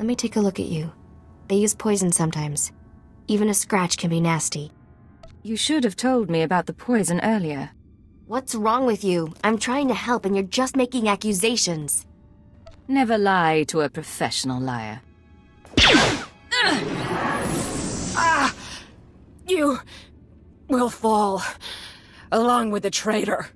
Let me take a look at you. They use poison sometimes. Even a scratch can be nasty. You should have told me about the poison earlier. What's wrong with you? I'm trying to help and you're just making accusations. Never lie to a professional liar. Ah! You will fall, along with the traitor.